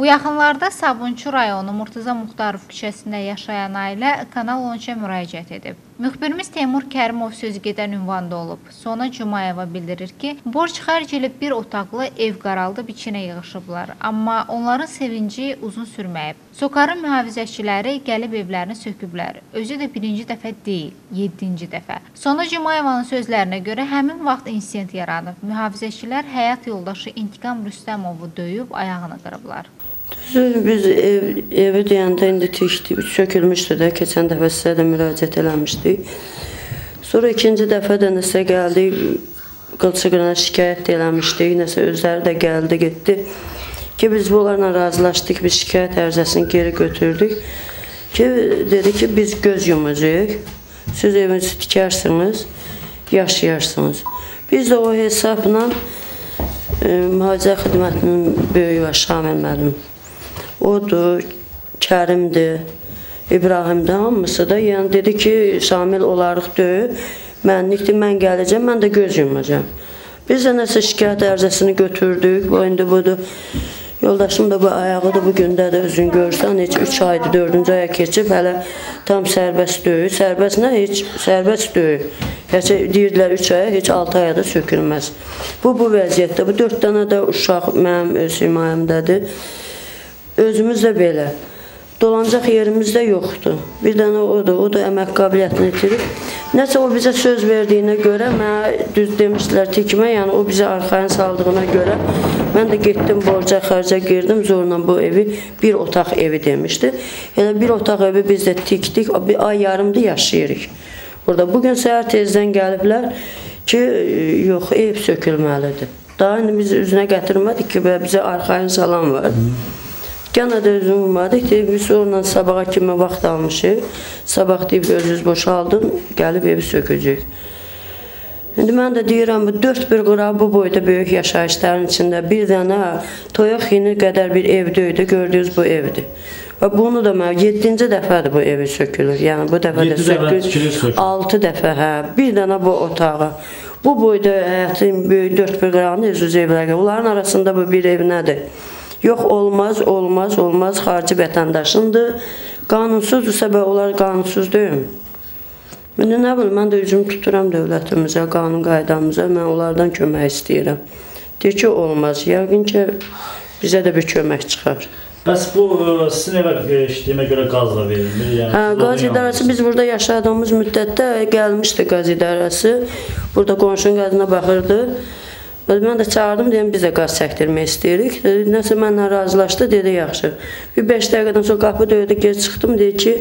Bu yaxınlarda Sabunçu rayonu Murtuza Muxtarov küçəsində yaşayan ailə Kanal 13-ə müraciət edib. Müxbirimiz Teymur Kərimov sözü gedən ünvanda olub. Sona Cumayeva bildirir ki, borc xərc edib bir otaqlı ev qaraldıb içinə yığışıblar. Amma onların sevinci uzun sürməyib. Sokarın mühafizəçiləri gəlib evlərini söküblər. Özü də birinci dəfə deyil, 7-ci dəfə. Sona Cumayevanın sözlərinə görə həmin vaxt insident yaranıb. Mühafizəçilər həyat yoldaşı İntiqam Rüstəmovu döyüb ayağını qırıblar. Düzdür, biz ev, evi deyəndə indi tikdik, sökülmüşdü də, keçən dəfə sizə də müraciət eləmişdik. Sonra ikinci dəfə də nəsə gəldi, qılçıqına şikayət eləmişdik, nəsə özləri də gəldi, getdi. Ki, biz bunlarla razılaşdıq, biz şikayət ərizəsini geri götürdük. Ki, dedi ki, biz göz yumacaq, siz evinizi tikərsiniz, yaşayarsınız. Biz də o hesabla e, mühafizə xidmətinin böyüyü var, Şamil müəllim. Odur, Kərimdir, İbrahimdir, hamısı da. Yəni dedi ki, Şamil olarıq döyü, mənlikdir, mən gələcəm, mən də göz yumacam. Biz də nəsə şikayət ərizəsini götürdük, bu indi budur. Yoldaşım da bu ayağıdır, bu gündə də özün görsən, heç 3 aydır, 4-cü aya keçib, hələ tam sərbəst döyü. Sərbəst nə? Heç sərbəst döyü. Heç deyirdilər 3 aya, heç 6 aya da sökülməz. Bu, bu vəziyyətdə, bu 4 dənə də uşaq mənim öz himayəmdədir. Özümüz də belə. Dolanacaq yerimiz də yoxdur. Bir dənə o da, o da əmək qabiliyyətini itirib. Nəsə o bizə söz verdiyinə görə, mənə düz demişdilər tikmə, yəni o bizə arxayın saldığına görə mən də getdim borca xərcə girdim, zorla bu evi bir otaq evi demişdi. Elə bir otaq evi biz də tikdik, bir ay yarımdır yaşayırıq. Burada bugün səhər tezdən gəliblər ki, yox, ev sökülməlidir. Daha indi biz üzünə gətirmədik ki, bizə arxayın salan var. Gənə də özüm ummadıq. Deyib, biz onunla sabaha kimi vaxt almışıq. Sabah deyib, özünüz boşaldın, gəlib evi sökəcək. İndi mən də deyirəm, bu dörd bir qura bu boyda böyük yaşayışların içində bir dənə toyaq yeni qədər bir ev döydü, gördüyünüz bu evdir. Və bunu da mən 7-ci dəfədir bu evi sökülür. Yəni bu dəfə də sökülür. 6 dəfə, hə. Bir dənə bu otağa. Bu boyda həyatın böyük dörd bir qıranı öz evlərə. Onların arasında bu bir ev nədir? Yox, olmaz, olmaz, olmaz. Xarici vətəndaşındır. Qanunsuzdursa, və onlar qanunsuz deyil. İndi nə bilim, mən də üzüm tuturam dövlətimizə, qanun qaydamıza, mən onlardan kömək istəyirəm. Deyir ki, olmaz. Yəqin ki, bizə də bir kömək çıxar. Bəs bu ə, sizin evə ə, işləyimə görə qaz da verilmir? Yəni Hə, qaz idarəsi biz burada yaşadığımız müddətdə gəlmişdi qaz idarəsi. Burada qonşunun qazına baxırdı. Və Mən də çağırdım, deyim biz də qaz çəkdirmək istəyirik. Dedi, Nəsə mənlə razılaşdı, dedi yaxşı. Bir 5 dəqiqədən sonra qapı döydü, gec çıxdım, dedi ki,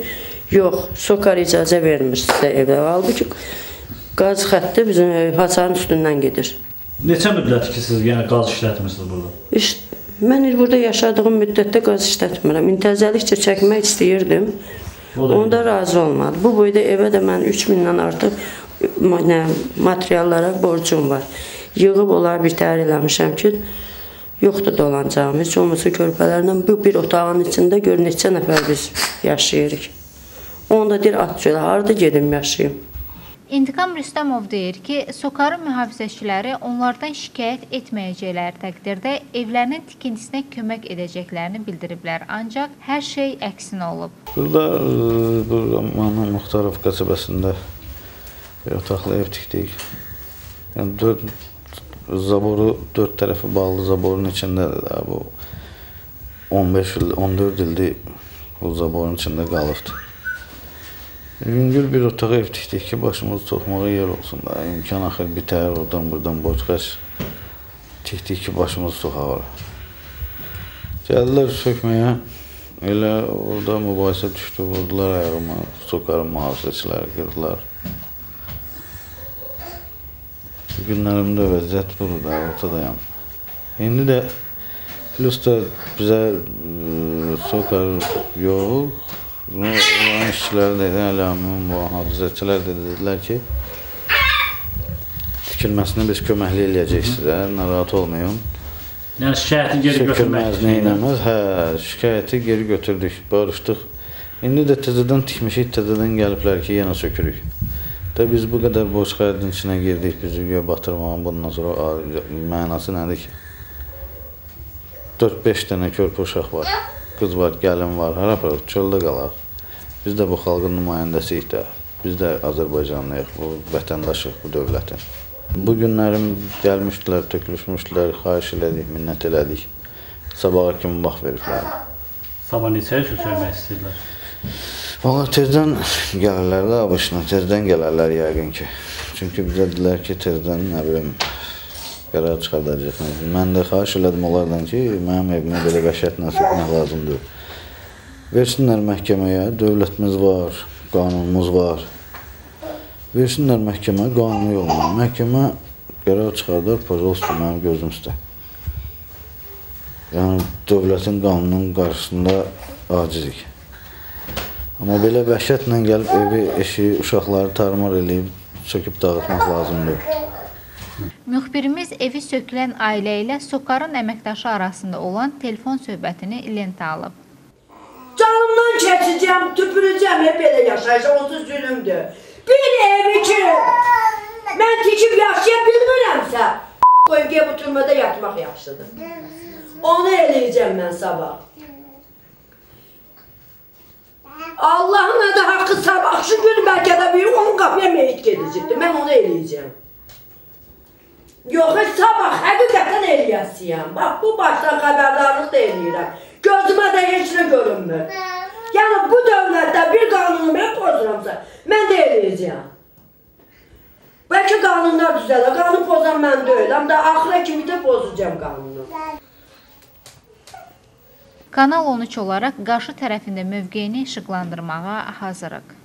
yox, sokar icazə vermir sizə evə. Halbuki qaz xətti bizim hasarın üstündən gedir. Neçə müddət ki siz yəni qaz işlətmirsiniz burada? İş, mən burada yaşadığım müddətdə qaz işlətmirəm. İntəzəlikcə çəkmək istəyirdim. Da Onda razı olmadı. Bu boyda evə də mən 3000-dən artıq nə, materiallara borcum var. Yığıb onları bir təhər eləmişəm ki, yoxdur dolanacağım. Heç olmasa körpələrlə bu bir otağın içində gör neçə nəfər biz yaşayırıq. Onda deyir, at çölə, harada gedim yaşayım? İntiqam Rüstəmov deyir ki, Sokarın mühafizəçiləri onlardan şikayət etməyəcəkləri təqdirdə evlərinin tikintisinə kömək edəcəklərini bildiriblər. Ancaq hər şey əksinə olub. Burada, e, burada Mahmud Muxtarov qəsəbəsində bir otaqlı ev tikdik. Yəni 4 zaboru 4 tərəfi bağlı zaborun içindədir də bu 15 il, 14 ildir bu zaborun içində qalıbdı. Yüngül bir otaq ev tikdik ki, başımız toxmağa yer olsun da, imkan axır bitər, oradan buradan borc xərc tikdik ki, başımız toxalar. Gəldilər sökməyə, elə orada mübahisə düşdü, vurdular ayağıma, sokarın mühafizəçiləri qırdılar. Bu günlərimdə vəziyyət budur da, ortadayam. İndi də plus da bizə e, sokar yox, bunu olan işçiləri də elə ümumi mühafizəçilər də dedilər ki, tikilməsinə biz köməkli eləyəcəyik sizə, narahat olmayın. Yəni şikayəti geri götürmək. Sökülməz, neynəməz? Hə, şikayəti geri götürdük, barışdıq. İndi də təzədən tikmişik, təzədən gəliblər ki, yenə sökürük. Da biz bu qədər borc xərdin içinə girdik, bizi göyə batırmağın bundan sonra mənası nədir ki? 4-5 dənə körpə uşaq var. Qız var, gəlin var, hara aparaq, çöldə qalaq. Biz də bu xalqın nümayəndəsiyik də. Biz də Azərbaycanlıyıq, bu vətəndaşıq bu dövlətin. Bu günlərim gəlmişdilər, tökülüşmüşdülər, xahiş elədik, minnət elədik. Sabaha kimi vaxt veriblər. Sabah neçə yaşı söyləmək istəyirlər? Valla tezdən gəlirlər də abışına, tezdən gələrlər yəqin ki. Çünki bizə dedilər ki, tezdən nə bilim qərar çıxardacaq. Mən də xahiş elədim onlardan ki, mənim evimə belə qəşət nasib etmək lazımdır. Versinlər məhkəməyə, dövlətimiz var, qanunumuz var. Versinlər məhkəmə qanuni yolla. Məhkəmə qərar çıxardar, pojolsta mənim gözüm üstə. Yəni dövlətin qanununun qarşısında acizik. Amma belə vəhşətlə gəlib evi, eşi, uşaqları tarmar eləyib söküb dağıtmaq lazımdır. Müxbirimiz evi sökülən ailə ilə Sokarın əməkdaşı arasında olan telefon söhbətini lentə alıb. Canımdan keçəcəm, tüpürəcəm, hep belə yaşayacaq, onsuz zülümdür. Bir evi ki, mən tikib yaşaya bilmirəmsə, qoyub gəl bu türmədə yatmaq yaxşıdır. Onu eləyəcəm mən sabah. Allahın adı haqqı sabahşı gün bəlkə də bir 10 qapıya meyit gedəcəkdir. Mən onu eləyəcəm. Yox, sabah həqiqətən eləyəsiyəm. Bax, bu başdan xəbərdarlıq da eləyirəm. Gözümə də heç nə görünmür. Yəni bu dövlətdə bir qanunu mən pozuramsa, mən də eləyəcəm. Bəlkə qanunlar düzələr. Qanun pozan mən deyiləm də axıra kimi də pozacağam qanunu. Kanal 13 olaraq qarşı tərəfində mövqeyini işıqlandırmağa hazırıq.